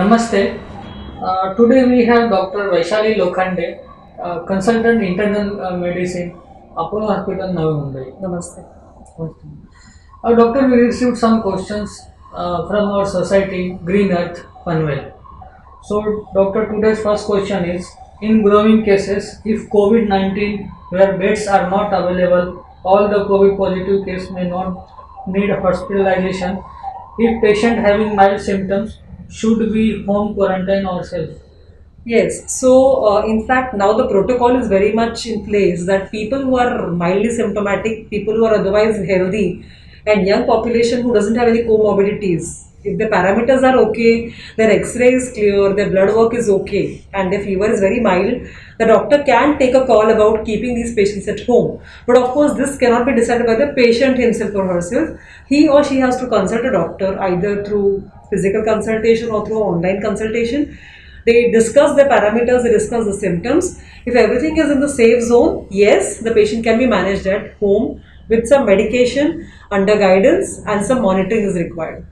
नमस्ते। Today we have doctor Vaishali Lokhande consultant internal medicine Apollo hospital Navi Mumbai. नमस्ते। Doctor we receive some questions from our society Green Earth Panvel so doctor today's first question is in growing cases if Covid nineteen where beds are not available all the Covid positive case may not need hospitalization if patient having mild symptoms should we home quarantine ourselves? Yes, so uh, in fact, now the protocol is very much in place that people who are mildly symptomatic, people who are otherwise healthy, and young population who doesn't have any comorbidities, if the parameters are okay, their X-ray is clear, their blood work is okay, and their fever is very mild, the doctor can take a call about keeping these patients at home. But of course, this cannot be decided by the patient himself or herself. He or she has to consult a doctor either through physical consultation or through online consultation. They discuss the parameters, they discuss the symptoms. If everything is in the safe zone, yes, the patient can be managed at home with some medication under guidance and some monitoring is required.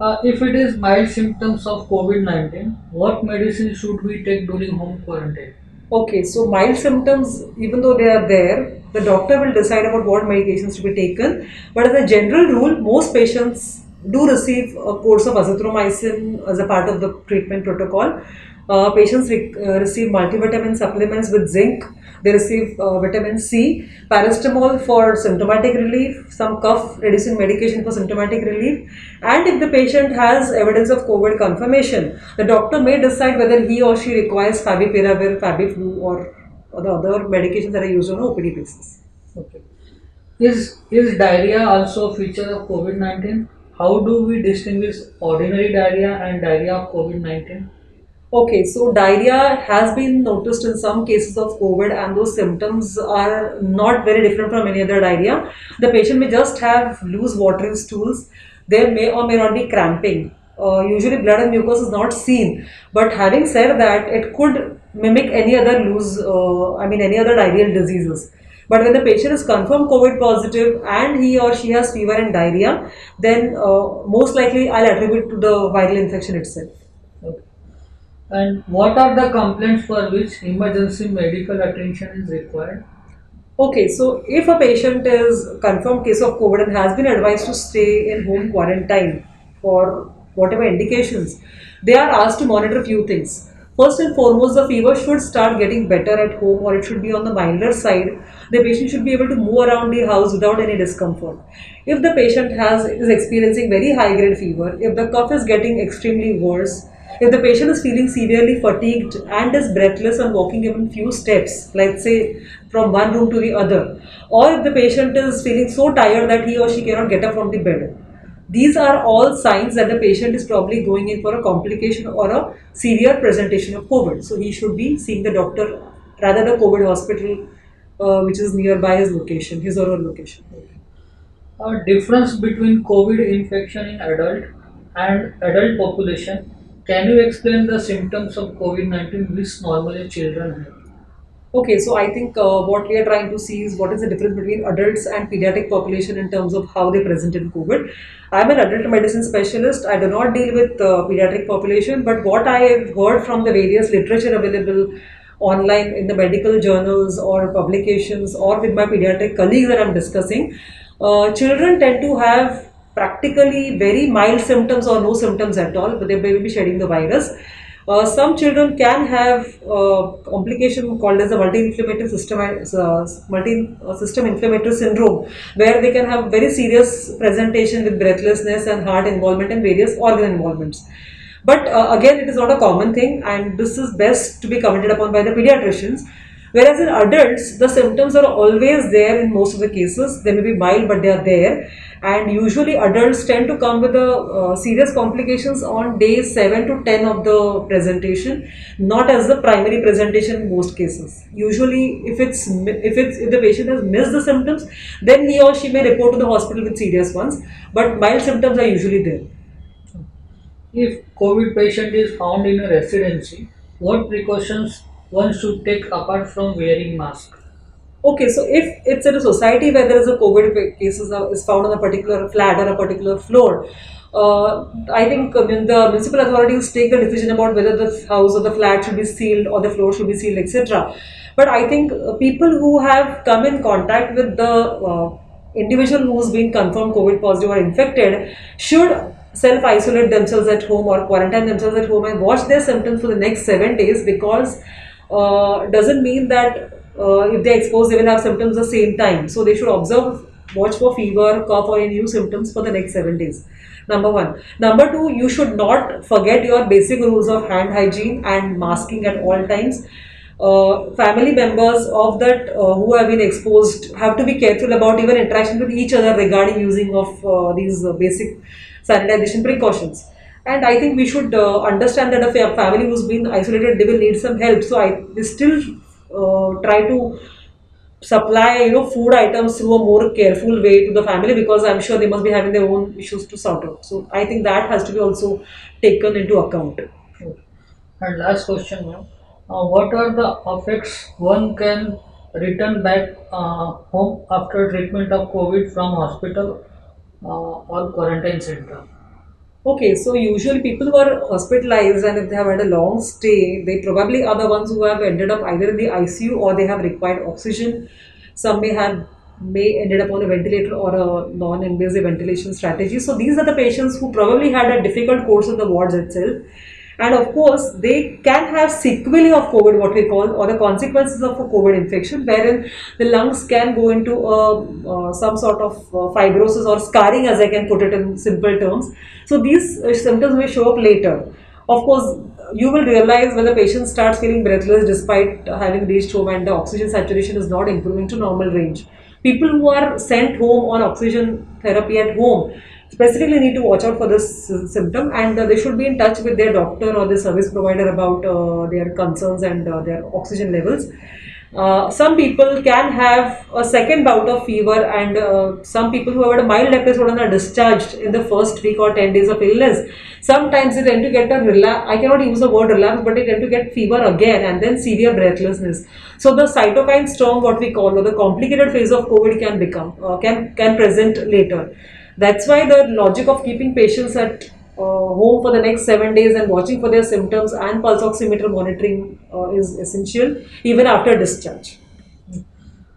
Uh, if it is mild symptoms of COVID-19, what medicine should we take during home quarantine? Okay, so mild symptoms, even though they are there, the doctor will decide about what medications to be taken. But as a general rule, most patients do receive a course of azithromycin as a part of the treatment protocol. Uh, patients re- uh, receive multivitamin supplements with zinc. They receive uh, vitamin C, paracetamol for symptomatic relief, some cough reducing medication for symptomatic relief. And if the patient has evidence of COVID confirmation, the doctor may decide whether he or she requires favipiravir, Fabiflu, or, or the other medications that are used on an OPD basis. Okay. Is is diarrhea also a feature of COVID-19? How do we distinguish ordinary diarrhea and diarrhea of COVID-19? Okay, so diarrhea has been noticed in some cases of COVID, and those symptoms are not very different from any other diarrhea. The patient may just have loose watery stools. There may or may not be cramping. Uh, usually, blood and mucus is not seen. But having said that, it could mimic any other loose, uh, I mean, any other diarrheal diseases. But when the patient is confirmed COVID positive and he or she has fever and diarrhea, then uh, most likely I'll attribute to the viral infection itself. Okay. And what are the complaints for which emergency medical attention is required? Okay, so if a patient is confirmed case of COVID and has been advised to stay in home quarantine for whatever indications, they are asked to monitor a few things. First and foremost, the fever should start getting better at home or it should be on the milder side. The patient should be able to move around the house without any discomfort. If the patient has is experiencing very high grade fever, if the cough is getting extremely worse, if the patient is feeling severely fatigued and is breathless and walking even few steps, let's say from one room to the other, or if the patient is feeling so tired that he or she cannot get up from the bed, these are all signs that the patient is probably going in for a complication or a severe presentation of COVID. So he should be seeing the doctor rather the COVID hospital uh, which is nearby his location, his or her location. A difference between COVID infection in adult and adult population. Can you explain the symptoms of COVID-19 which normally children have? Okay, so I think uh, what we are trying to see is what is the difference between adults and pediatric population in terms of how they present in COVID. I'm an adult medicine specialist. I do not deal with uh, pediatric population, but what I have heard from the various literature available online in the medical journals or publications or with my pediatric colleagues that I'm discussing, uh, children tend to have practically very mild symptoms or no symptoms at all, but they may be shedding the virus. Uh, some children can have uh, complication called as a multi-inflammatory system uh, multi-system inflammatory syndrome, where they can have very serious presentation with breathlessness and heart involvement and various organ involvements. But uh, again, it is not a common thing, and this is best to be commented upon by the pediatricians. Whereas in adults, the symptoms are always there in most of the cases. They may be mild, but they are there. And usually, adults tend to come with the uh, serious complications on day 7 to 10 of the presentation, not as the primary presentation in most cases. Usually, if it's if it's if the patient has missed the symptoms, then he or she may report to the hospital with serious ones. But mild symptoms are usually there. If COVID patient is found in a residency, what precautions one should take apart from wearing mask? Okay, so if it's in a society where there is a COVID cases is found on a particular flat or a particular floor, uh, I think I mean, the municipal authorities take the decision about whether the house or the flat should be sealed or the floor should be sealed, etc. But I think uh, people who have come in contact with the uh, individual who's been confirmed COVID positive or infected should self isolate themselves at home or quarantine themselves at home and watch their symptoms for the next seven days because uh, doesn't mean that uh, if they expose they will have symptoms the same time. So they should observe, watch for fever, cough, or any new symptoms for the next seven days. Number one. Number two, you should not forget your basic rules of hand hygiene and masking at all times. Uh, family members of that uh, who have been exposed have to be careful about even interaction with each other regarding using of uh, these uh, basic sanitization precautions and i think we should uh, understand that if a family who's been isolated they will need some help so i we still uh, try to supply you know food items through a more careful way to the family because i'm sure they must be having their own issues to sort out so i think that has to be also taken into account And last question, ma'am. Uh, what are the effects one can return back uh, home after treatment of COVID from hospital uh, or quarantine center? Okay, so usually people who are hospitalized and if they have had a long stay, they probably are the ones who have ended up either in the ICU or they have required oxygen. Some may have may ended up on a ventilator or a non-invasive ventilation strategy. So these are the patients who probably had a difficult course in the wards itself. And of course, they can have sequelae of COVID, what we call, or the consequences of a COVID infection, wherein the lungs can go into uh, uh, some sort of uh, fibrosis or scarring, as I can put it in simple terms. So these uh, symptoms may show up later. Of course, you will realize when the patient starts feeling breathless despite having reached home and the oxygen saturation is not improving to normal range. People who are sent home on oxygen therapy at home specifically need to watch out for this symptom and uh, they should be in touch with their doctor or the service provider about uh, their concerns and uh, their oxygen levels. Uh, some people can have a second bout of fever and uh, some people who have had a mild episode and are discharged in the first week or 10 days of illness. Sometimes they tend to get a relapse i cannot use the word relapse but they tend to get fever again and then severe breathlessness. So the cytokine storm what we call or the complicated phase of covid can become uh, can can present later that's why the logic of keeping patients at uh, home for the next seven days and watching for their symptoms and pulse oximeter monitoring uh, is essential even after discharge.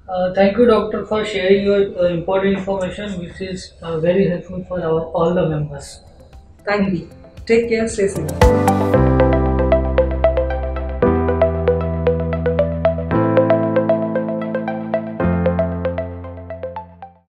Uh, thank you, doctor, for sharing your uh, important information, which is uh, very helpful for our, all the members. Thank you. Take care. Stay safe.